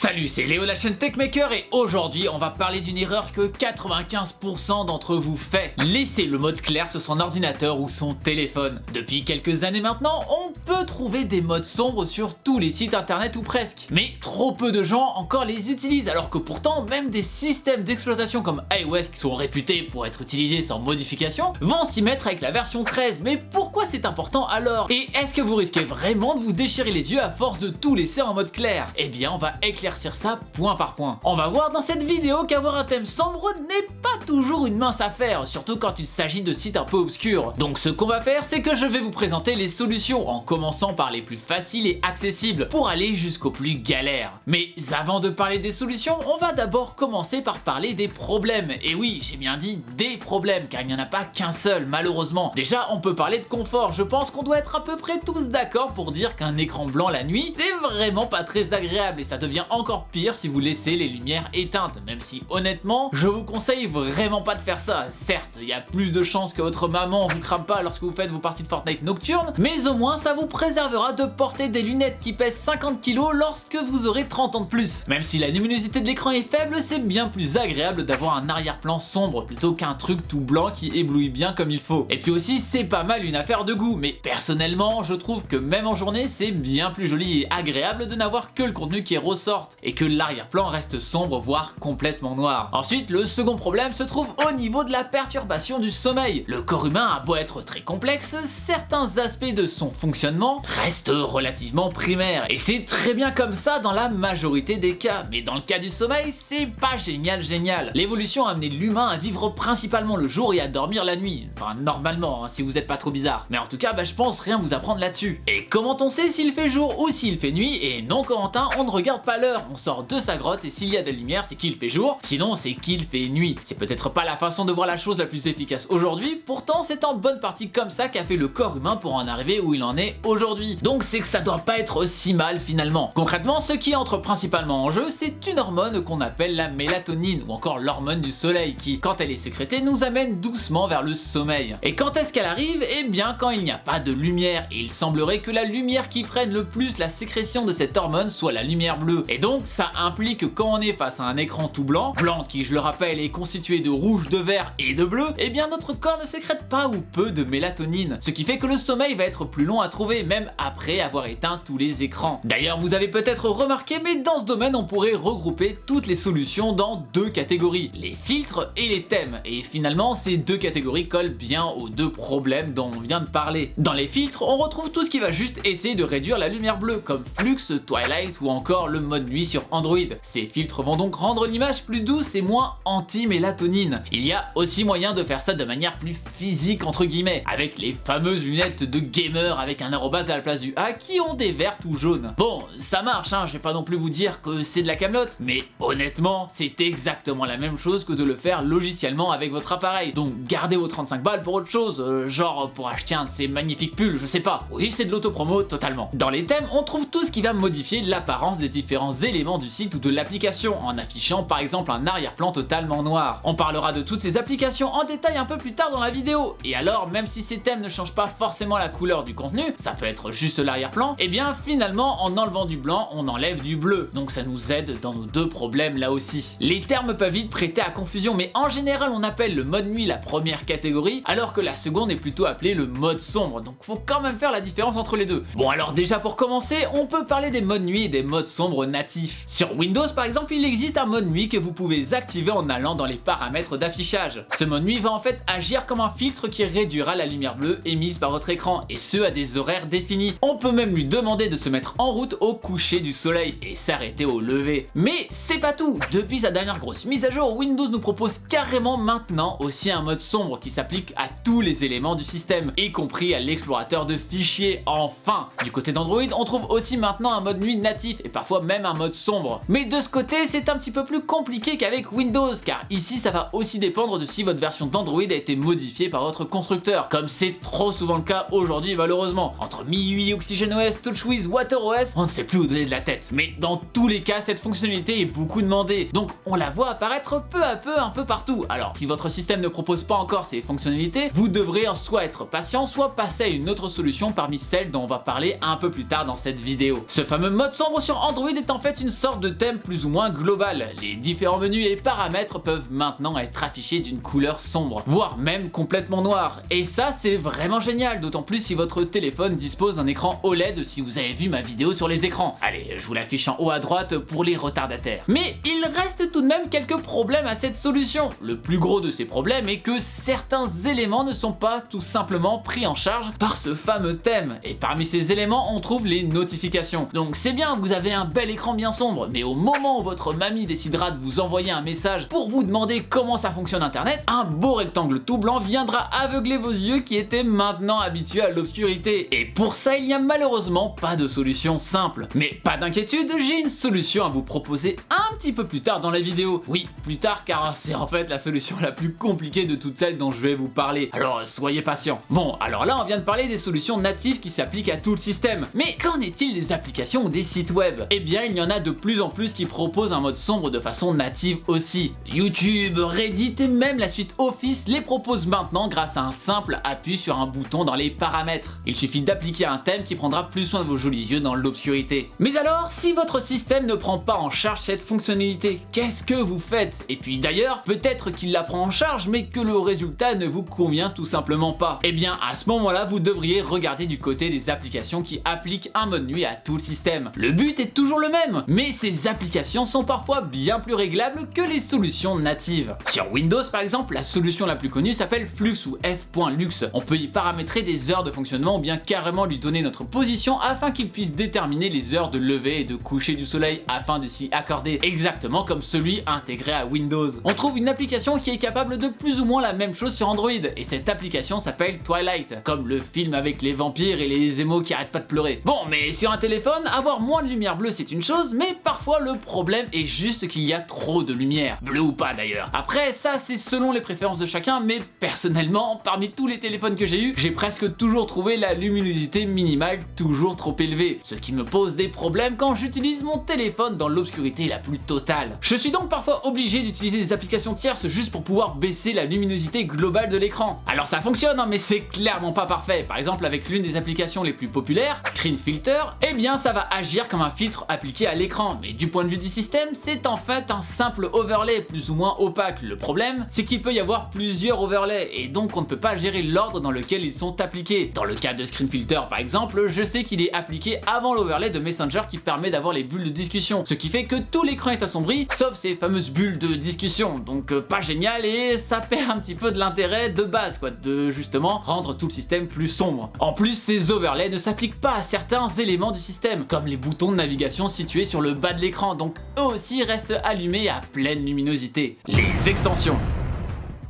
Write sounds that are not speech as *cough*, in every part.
Salut, c'est Léo la chaîne Techmaker et aujourd'hui on va parler d'une erreur que 95% d'entre vous fait. Laisser le mode clair sur son ordinateur ou son téléphone. Depuis quelques années maintenant, on peut trouver des modes sombres sur tous les sites internet ou presque. Mais trop peu de gens encore les utilisent alors que pourtant même des systèmes d'exploitation comme iOS qui sont réputés pour être utilisés sans modification vont s'y mettre avec la version 13. Mais pourquoi c'est important alors? Et est-ce que vous risquez vraiment de vous déchirer les yeux à force de tout laisser en mode clair? Eh bien on va éclairer ça point par point. On va voir dans cette vidéo qu'avoir un thème sombre n'est pas toujours une mince affaire, surtout quand il s'agit de sites un peu obscurs. Donc ce qu'on va faire, c'est que je vais vous présenter les solutions, en commençant par les plus faciles et accessibles, pour aller jusqu'aux plus galères. Mais avant de parler des solutions, on va d'abord commencer par parler des problèmes. Et oui, j'ai bien dit des problèmes, car il n'y en a pas qu'un seul, malheureusement. Déjà, on peut parler de confort, je pense qu'on doit être à peu près tous d'accord pour dire qu'un écran blanc la nuit, c'est vraiment pas très agréable et ça devient encore pire si vous laissez les lumières éteintes, même si honnêtement, je vous conseille vraiment pas de faire ça. Certes, il y a plus de chances que votre maman vous crame pas lorsque vous faites vos parties de Fortnite nocturnes, mais au moins ça vous préservera de porter des lunettes qui pèsent 50 kg lorsque vous aurez 30 ans de plus. Même si la luminosité de l'écran est faible, c'est bien plus agréable d'avoir un arrière-plan sombre plutôt qu'un truc tout blanc qui éblouit bien comme il faut. Et puis aussi, c'est pas mal une affaire de goût, mais personnellement, je trouve que même en journée, c'est bien plus joli et agréable de n'avoir que le contenu qui ressort et que l'arrière-plan reste sombre voire complètement noir. Ensuite, le second problème se trouve au niveau de la perturbation du sommeil. Le corps humain a beau être très complexe, certains aspects de son fonctionnement restent relativement primaires et c'est très bien comme ça dans la majorité des cas. Mais dans le cas du sommeil, c'est pas génial génial. L'évolution a amené l'humain à vivre principalement le jour et à dormir la nuit. Enfin, normalement, hein, si vous êtes pas trop bizarre. Mais en tout cas, bah, je pense rien vous apprendre là-dessus. Et comment on sait s'il fait jour ou s'il fait nuit? Et non, Corentin, on ne regarde pas l'heure on sort de sa grotte et s'il y a de la lumière, c'est qu'il fait jour, sinon c'est qu'il fait nuit. C'est peut-être pas la façon de voir la chose la plus efficace aujourd'hui, pourtant c'est en bonne partie comme ça qu'a fait le corps humain pour en arriver où il en est aujourd'hui. Donc c'est que ça doit pas être si mal finalement. Concrètement, ce qui entre principalement en jeu, c'est une hormone qu'on appelle la mélatonine ou encore l'hormone du soleil qui, quand elle est sécrétée, nous amène doucement vers le sommeil. Et quand est-ce qu'elle arrive? Eh bien quand il n'y a pas de lumière et il semblerait que la lumière qui freine le plus la sécrétion de cette hormone soit la lumière bleue. Ça implique que quand on est face à un écran tout blanc, blanc qui je le rappelle est constitué de rouge, de vert et de bleu, eh bien notre corps ne sécrète pas ou peu de mélatonine, ce qui fait que le sommeil va être plus long à trouver même après avoir éteint tous les écrans. D'ailleurs vous avez peut-être remarqué mais dans ce domaine on pourrait regrouper toutes les solutions dans deux catégories, les filtres et les thèmes et finalement ces deux catégories collent bien aux deux problèmes dont on vient de parler. Dans les filtres on retrouve tout ce qui va juste essayer de réduire la lumière bleue comme Flux, Twilight ou encore le mode nuit sur Android. Ces filtres vont donc rendre l'image plus douce et moins anti-mélatonine. Il y a aussi moyen de faire ça de manière plus physique entre guillemets, avec les fameuses lunettes de gamer avec un arrobase à la place du A qui ont des verts tout jaunes. Bon, ça marche, hein, je vais pas non plus vous dire que c'est de la camelote, mais honnêtement, c'est exactement la même chose que de le faire logiciellement avec votre appareil. Donc gardez vos 35 balles pour autre chose, euh, genre pour acheter un de ces magnifiques pulls, je sais pas. Oui, c'est de l'autopromo totalement. Dans les thèmes, on trouve tout ce qui va modifier l'apparence des différents éléments du site ou de l'application en affichant par exemple un arrière-plan totalement noir. On parlera de toutes ces applications en détail un peu plus tard dans la vidéo. Et alors, même si ces thèmes ne changent pas forcément la couleur du contenu, ça peut être juste l'arrière-plan, et eh bien finalement en enlevant du blanc, on enlève du bleu. Donc ça nous aide dans nos deux problèmes là aussi. Les termes peuvent vite prêter à confusion, mais en général on appelle le mode nuit la première catégorie, alors que la seconde est plutôt appelée le mode sombre. Donc faut quand même faire la différence entre les deux. Bon alors déjà pour commencer, on peut parler des modes nuit et des modes sombres natifs. Sur Windows par exemple, il existe un mode nuit que vous pouvez activer en allant dans les paramètres d'affichage. Ce mode nuit va en fait agir comme un filtre qui réduira la lumière bleue émise par votre écran, et ce à des horaires définis. On peut même lui demander de se mettre en route au coucher du soleil et s'arrêter au lever. Mais c'est pas tout Depuis sa dernière grosse mise à jour, Windows nous propose carrément maintenant aussi un mode sombre qui s'applique à tous les éléments du système, y compris à l'explorateur de fichiers, enfin Du côté d'Android, on trouve aussi maintenant un mode nuit natif, et parfois même un mode sombre. Mais de ce côté, c'est un petit peu plus compliqué qu'avec Windows, car ici ça va aussi dépendre de si votre version d'Android a été modifiée par votre constructeur, comme c'est trop souvent le cas aujourd'hui malheureusement. Entre MIUI, OxygenOS, TouchWiz, WaterOS, on ne sait plus où donner de la tête. Mais dans tous les cas, cette fonctionnalité est beaucoup demandée, donc on la voit apparaître peu à peu un peu partout. Alors, si votre système ne propose pas encore ces fonctionnalités, vous devrez soit être patient, soit passer à une autre solution parmi celles dont on va parler un peu plus tard dans cette vidéo. Ce fameux mode sombre sur Android est en fait une sorte de thème plus ou moins global. Les différents menus et paramètres peuvent maintenant être affichés d'une couleur sombre, voire même complètement noire. Et ça c'est vraiment génial, d'autant plus si votre téléphone dispose d'un écran OLED si vous avez vu ma vidéo sur les écrans. Allez, je vous l'affiche en haut à droite pour les retardataires. Mais il reste tout de même quelques problèmes à cette solution. Le plus gros de ces problèmes est que certains éléments ne sont pas tout simplement pris en charge par ce fameux thème. Et parmi ces éléments, on trouve les notifications. Donc c'est bien, vous avez un bel écran bien sombre, mais au moment où votre mamie décidera de vous envoyer un message pour vous demander comment ça fonctionne internet, un beau rectangle tout blanc viendra aveugler vos yeux qui étaient maintenant habitués à l'obscurité. Et pour ça, il n'y a malheureusement pas de solution simple. Mais pas d'inquiétude, j'ai une solution à vous proposer un petit peu plus tard dans la vidéo. Oui, plus tard car c'est en fait la solution la plus compliquée de toutes celles dont je vais vous parler. Alors soyez patient. Bon, alors là on vient de parler des solutions natives qui s'appliquent à tout le système. Mais qu'en est-il des applications ou des sites web? Eh bien il y en a de plus en plus qui proposent un mode sombre de façon native aussi. YouTube, Reddit et même la suite Office les proposent maintenant grâce à un simple appui sur un bouton dans les paramètres. Il suffit d'appliquer un thème qui prendra plus soin de vos jolis yeux dans l'obscurité. Mais alors, si votre système ne prend pas en charge cette fonctionnalité, qu'est-ce que vous faites? Et puis d'ailleurs, peut-être qu'il la prend en charge mais que le résultat ne vous convient tout simplement pas. Eh bien à ce moment-là, vous devriez regarder du côté des applications qui appliquent un mode nuit à tout le système. Le but est toujours le même, mais ces applications sont parfois bien plus réglables que les solutions natives. Sur Windows par exemple, la solution la plus connue s'appelle Flux ou f.lux. On peut y paramétrer des heures de fonctionnement ou bien carrément lui donner notre position afin qu'il puisse déterminer les heures de lever et de coucher du soleil afin de s'y accorder exactement comme celui intégré à Windows. On trouve une application qui est capable de plus ou moins la même chose sur Android et cette application s'appelle Twilight, comme le film avec les vampires et les émaux qui arrêtent pas de pleurer. Bon, mais sur un téléphone, avoir moins de lumière bleue c'est une chose, mais parfois le problème est juste qu'il y a trop de lumière, bleu ou pas d'ailleurs. Après, ça c'est selon les préférences de chacun, mais personnellement, parmi tous les téléphones que j'ai eu, j'ai presque toujours trouvé la luminosité minimale toujours trop élevée, ce qui me pose des problèmes quand j'utilise mon téléphone dans l'obscurité la plus totale. Je suis donc parfois obligé d'utiliser des applications tierces juste pour pouvoir baisser la luminosité globale de l'écran. Alors ça fonctionne, hein, mais c'est clairement pas parfait. Par exemple, avec l'une des applications les plus populaires, Screen Filter, eh bien ça va agir comme un filtre appliqué à l'écran. Mais du point de vue du système, c'est en fait un simple overlay plus ou moins opaque. Le problème, c'est qu'il peut y avoir plusieurs overlays et donc on ne peut pas gérer l'ordre dans lequel ils sont appliqués. Dans le cas de Screen Filter par exemple, je sais qu'il est appliqué avant l'overlay de Messenger qui permet d'avoir les bulles de discussion, ce qui fait que tout l'écran est assombri, sauf ces fameuses bulles de discussion. Donc euh, pas génial et ça *laughs* perd un petit peu de l'intérêt de base, quoi, de justement rendre tout le système plus sombre. En plus, ces overlays ne s'appliquent pas à certains éléments du système, comme les boutons de navigation situés sur le bas de l'écran, donc eux aussi restent allumés à pleine luminosité. Les extensions.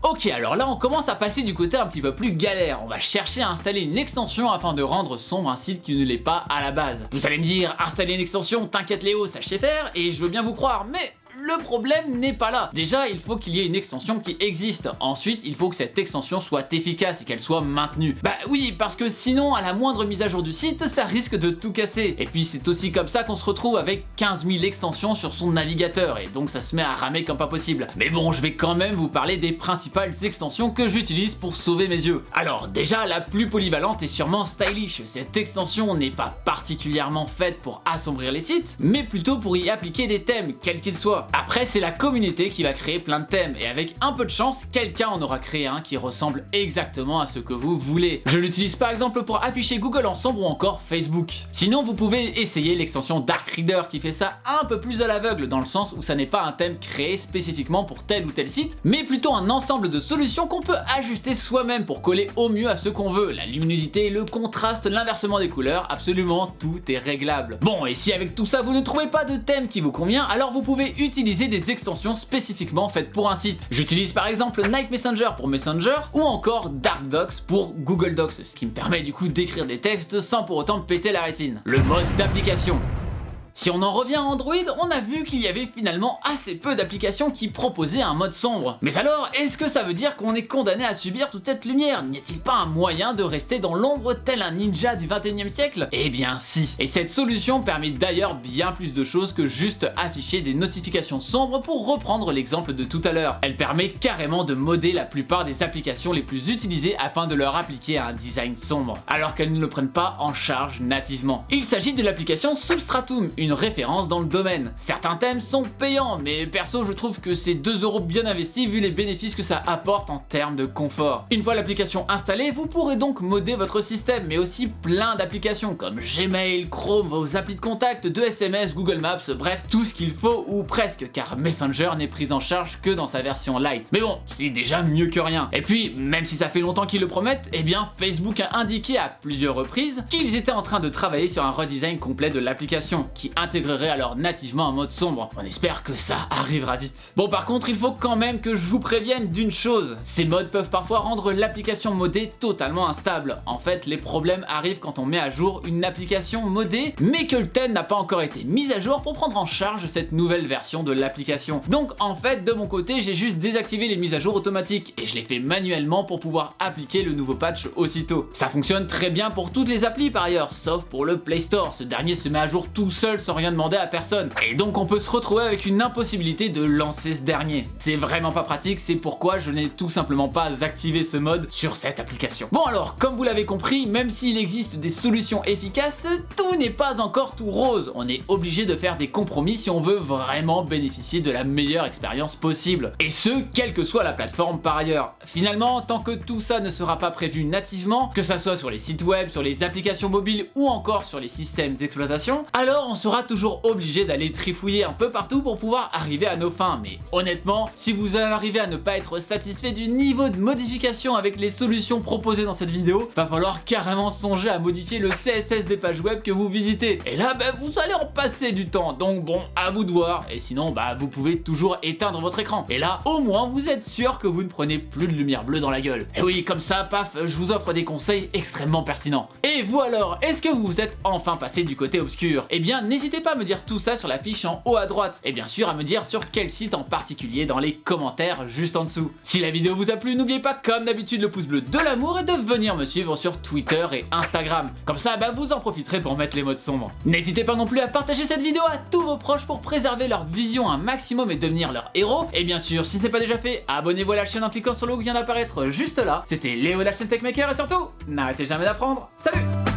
Ok, alors là on commence à passer du côté un petit peu plus galère. On va chercher à installer une extension afin de rendre sombre un site qui ne l'est pas à la base. Vous allez me dire, installer une extension, t'inquiète Léo, ça je faire, et je veux bien vous croire, mais le problème n'est pas là. Déjà, il faut qu'il y ait une extension qui existe. Ensuite, il faut que cette extension soit efficace et qu'elle soit maintenue. Bah oui, parce que sinon, à la moindre mise à jour du site, ça risque de tout casser. Et puis, c'est aussi comme ça qu'on se retrouve avec 15 000 extensions sur son navigateur, et donc ça se met à ramer comme pas possible. Mais bon, je vais quand même vous parler des principales extensions que j'utilise pour sauver mes yeux. Alors, déjà, la plus polyvalente est sûrement Stylish. Cette extension n'est pas particulièrement faite pour assombrir les sites, mais plutôt pour y appliquer des thèmes, quels qu'ils soient. Après, c'est la communauté qui va créer plein de thèmes et avec un peu de chance, quelqu'un en aura créé un qui ressemble exactement à ce que vous voulez. Je l'utilise par exemple pour afficher Google en sombre ou encore Facebook. Sinon, vous pouvez essayer l'extension Dark Reader qui fait ça un peu plus à l'aveugle dans le sens où ça n'est pas un thème créé spécifiquement pour tel ou tel site, mais plutôt un ensemble de solutions qu'on peut ajuster soi-même pour coller au mieux à ce qu'on veut. La luminosité, le contraste, l'inversement des couleurs, absolument tout est réglable. Bon, et si avec tout ça vous ne trouvez pas de thème qui vous convient, alors vous pouvez utiliser utiliser des extensions spécifiquement faites pour un site. J'utilise par exemple Night Messenger pour Messenger ou encore Dark Docs pour Google Docs, ce qui me permet du coup d'écrire des textes sans pour autant péter la rétine. Le mode d'application. Si on en revient à Android, on a vu qu'il y avait finalement assez peu d'applications qui proposaient un mode sombre. Mais alors, est-ce que ça veut dire qu'on est condamné à subir toute cette lumière? N'y a-t-il pas un moyen de rester dans l'ombre tel un ninja du 21 e siècle? Eh bien si Et cette solution permet d'ailleurs bien plus de choses que juste afficher des notifications sombres pour reprendre l'exemple de tout à l'heure. Elle permet carrément de modder la plupart des applications les plus utilisées afin de leur appliquer un design sombre, alors qu'elles ne le prennent pas en charge nativement. Il s'agit de l'application Substratum, une une référence dans le domaine. Certains thèmes sont payants, mais perso je trouve que c'est 2 euros bien investis vu les bénéfices que ça apporte en termes de confort. Une fois l'application installée, vous pourrez donc modder votre système, mais aussi plein d'applications comme Gmail, Chrome, vos applis de contact, de SMS, Google Maps, bref, tout ce qu'il faut ou presque, car Messenger n'est pris en charge que dans sa version light. Mais bon, c'est déjà mieux que rien. Et puis, même si ça fait longtemps qu'ils le promettent, eh bien Facebook a indiqué à plusieurs reprises qu'ils étaient en train de travailler sur un redesign complet de l'application, qui intégrerait alors nativement un mode sombre. On espère que ça arrivera vite. Bon par contre, il faut quand même que je vous prévienne d'une chose, ces modes peuvent parfois rendre l'application modée totalement instable. En fait, les problèmes arrivent quand on met à jour une application modée, mais que le thème n'a pas encore été mis à jour pour prendre en charge cette nouvelle version de l'application. Donc en fait, de mon côté, j'ai juste désactivé les mises à jour automatiques et je l'ai fait manuellement pour pouvoir appliquer le nouveau patch aussitôt. Ça fonctionne très bien pour toutes les applis par ailleurs, sauf pour le Play Store. Ce dernier se met à jour tout seul sans rien demander à personne. Et donc on peut se retrouver avec une impossibilité de lancer ce dernier. C'est vraiment pas pratique, c'est pourquoi je n'ai tout simplement pas activé ce mode sur cette application. Bon alors, comme vous l'avez compris, même s'il existe des solutions efficaces, tout n'est pas encore tout rose. On est obligé de faire des compromis si on veut vraiment bénéficier de la meilleure expérience possible. Et ce, quelle que soit la plateforme par ailleurs. Finalement, tant que tout ça ne sera pas prévu nativement, que ça soit sur les sites web, sur les applications mobiles ou encore sur les systèmes d'exploitation, alors on sera toujours obligé d'aller trifouiller un peu partout pour pouvoir arriver à nos fins. Mais honnêtement, si vous arrivez à ne pas être satisfait du niveau de modification avec les solutions proposées dans cette vidéo, va falloir carrément songer à modifier le CSS des pages web que vous visitez. Et là, bah, vous allez en passer du temps. Donc bon, à vous de voir. Et sinon, bah, vous pouvez toujours éteindre votre écran. Et là, au moins, vous êtes sûr que vous ne prenez plus de lumière bleue dans la gueule. Et oui, comme ça, paf, je vous offre des conseils extrêmement pertinents. Et vous alors, est-ce que vous êtes enfin passé du côté obscur? Eh bien, n'hésitez pas à me dire tout ça sur la fiche en haut à droite. Et bien sûr, à me dire sur quel site en particulier dans les commentaires juste en dessous. Si la vidéo vous a plu, n'oubliez pas, comme d'habitude, le pouce bleu de l'amour et de venir me suivre sur Twitter et Instagram. Comme ça, bah, vous en profiterez pour mettre les modes sombres. N'hésitez pas non plus à partager cette vidéo à tous vos proches pour préserver leur vision un maximum et devenir leur héros. Et bien sûr, si ce n'est pas déjà fait, abonnez-vous à la chaîne en cliquant sur le qui vient d'apparaître juste là. C'était Léo de la chaîne Techmaker et surtout, n'arrêtez jamais d'apprendre. Salut